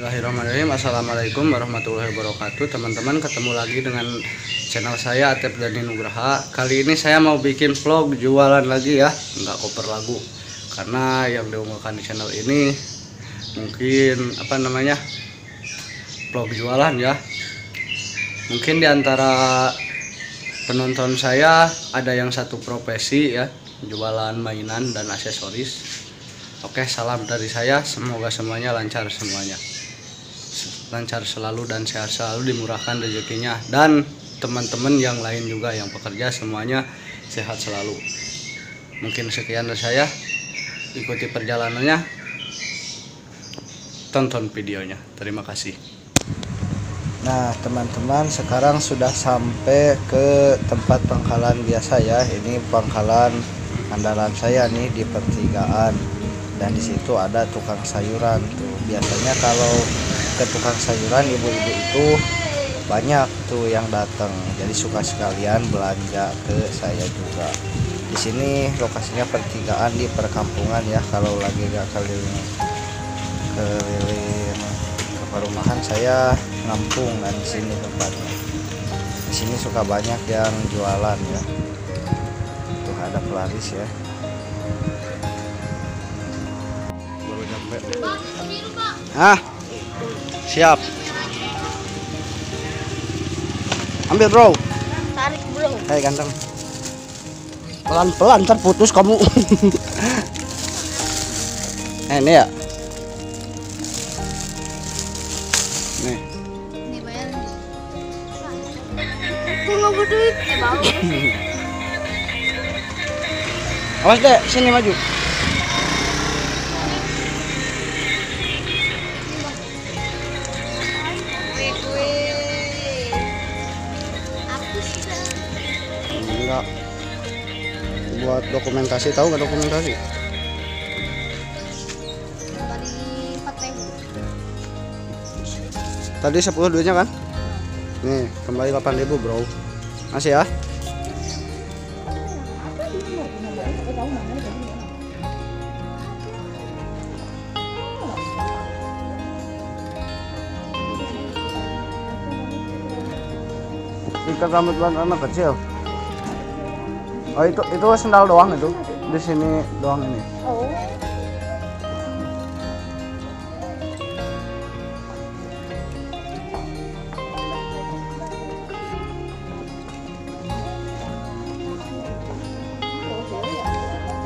Bismillahirrahmanirrahim. Assalamualaikum warahmatullahi wabarakatuh. Teman-teman ketemu lagi dengan channel saya Atep Dani Nugraha. Kali ini saya mau bikin vlog jualan lagi ya. Nggak koper lagu. Karena yang diunggahkan di channel ini Mungkin apa namanya Vlog jualan ya. Mungkin di antara penonton saya Ada yang satu profesi ya Jualan mainan dan aksesoris. Oke, salam dari saya. Semoga semuanya lancar semuanya. Lancar selalu dan sehat selalu dimurahkan rezekinya dan teman-teman yang lain juga yang pekerja semuanya sehat selalu. Mungkin sekian dari saya. Ikuti perjalanannya. Tonton videonya. Terima kasih. Nah teman-teman sekarang sudah sampai ke tempat pangkalan biasa ya Ini pangkalan andalan saya nih di pertigaan Dan di situ ada tukang sayuran tuh Biasanya kalau ke tukang sayuran ibu-ibu itu banyak tuh yang datang. Jadi suka sekalian belanja ke saya juga. Di sini lokasinya pertigaan di perkampungan ya kalau lagi gak keliling keliling ke perumahan saya ngampung dan di sini tempatnya. Di sini suka banyak yang jualan ya. Tuh ada pelaris ya. Baru nyampe. ah siap. Ambil bro. Tarik bro. Hei ganteng. Pelan-pelan terputus kamu. Eh, ini ya? Nih. Ini bayar aku nggak awas deh sini maju enggak. Buat dokumentasi tahu nggak dokumentasi? Tadi 10 duitnya kan? Nih kembali 8000 bro. Masih ya ikat rambut anak kecil. Oh itu itu sendal doang itu. Di sini doang ini. Oh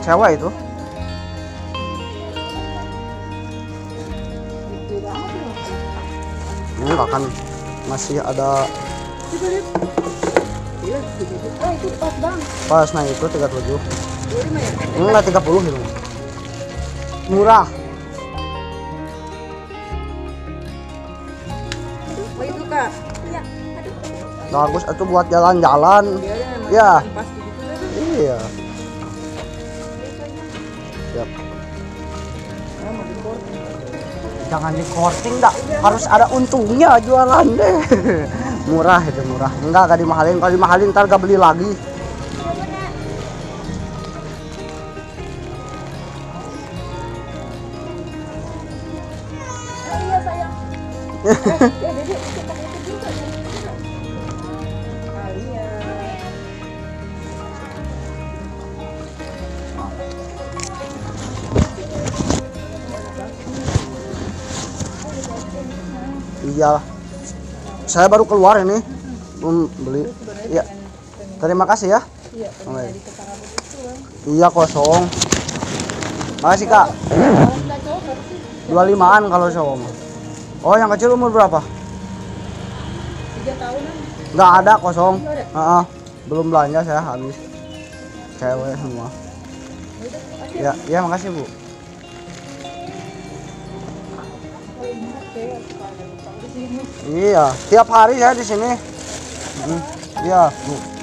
cewek itu. Ini akan masih ada itu top bang pas nah itu 37 enggak 30 gitu. Murah. Itu kak, iya bagus itu buat jalan-jalan. Ya. pas iya. Dikor. jangan di korting dah. Harus ada untungnya jualan deh murah itu murah. Enggak gak dimahalin. Kalau dimahalin ntar gak beli lagi. Oh saya baru keluar ini. Belum beli. Iya. Terima kasih ya. Iya, iya kosong. Makasih kak. nggak cocok sih 25an kalau cowok oh yang kecil umur berapa? Tahunan. nggak ada kosong? Ah, ah. belum belanja saya habis. Cewek semua. Ya ya. Makasih bu iya tiap hari saya di sini. Hmm, iya. bu